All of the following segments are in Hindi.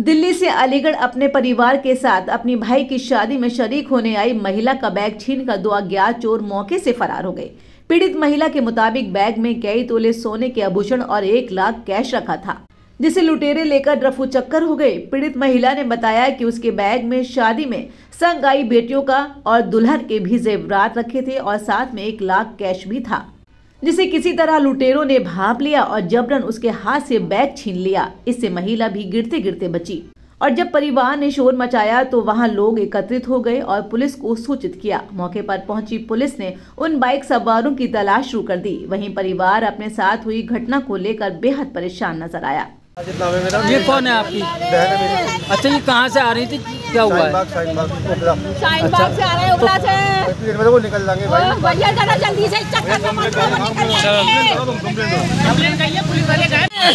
दिल्ली से अलीगढ़ अपने परिवार के साथ अपनी भाई की शादी में शरीक होने आई महिला का बैग छीन कर दो अज्ञात चोर मौके से फरार हो गए। पीड़ित महिला के मुताबिक बैग में कई तोले सोने के आभूषण और एक लाख कैश रखा था, जिसे लुटेरे लेकर रफू चक्कर हो गए। पीड़ित महिला ने बताया कि उसके बैग में शादी में संग आई बेटियों का और दुल्हन के भी जेवरात रखे थे और साथ में एक लाख कैश भी था। जिसे किसी तरह लुटेरों ने भाप लिया और जबरन उसके हाथ से बैग छीन लिया। इससे महिला भी गिरते गिरते बची। और जब परिवार ने शोर मचाया तो वहाँ लोग एकत्रित हो गए और पुलिस को सूचित किया। मौके पर पहुँची पुलिस ने उन बाइक सवारों की तलाश शुरू कर दी। वहीं परिवार अपने साथ हुई घटना को लेकर बेहद परेशान नज़र आया। ये कौन है आपकी? अच्छा ये कहाँ से आ रही थी? क्या हुआ है? शाहीन बाग शाहीन बाग ओखला शाहीन बाग से आ रहे हैं उगला से प्लीज़ मेरे को निकल जाएँगे भाई भैया जरा जल्दी से चक्कर में मत निकल जाएँगे।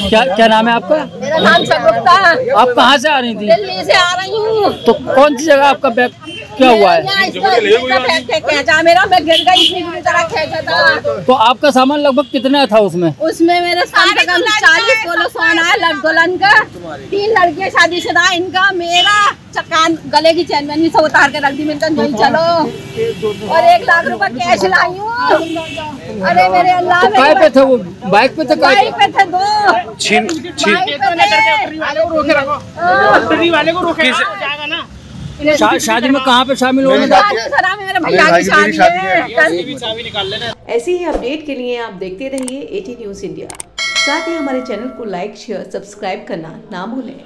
क्या क्या नाम है आपका? मेरा नाम सगुप्ता। आप कहाँ से आ रही थी? दिल्ली से आ रही हूँ। तो कौन सी जगह आपका बैग क्या हुआ है? मेरा मैं गिर गई तो आपका सामान लगभग कितना था उसमें? उसमें मेरे कम से कम चालीस सोना है लड़ दुल्हन का। तीन लड़कियाँ शादीशुदा इनका मेरा। चकान गले की चैन मैंने सब उतार के रख दी मैंने कहा नहीं चलो। और एक लाख रुपए कैश लाई हूँ। अरे मेरे अल्लाह तो पे थे वो बाइक पे थे बाइक पे थे दो। छीन बाइक पे थे। हाँ। शा, शादी में कहाँ पे शामिल होने है ऐसे ही अपडेट के लिए आप देखते रहिए एटी न्यूज़ इंडिया साथ ही हमारे चैनल को लाइक शेयर सब्सक्राइब करना ना भूलें।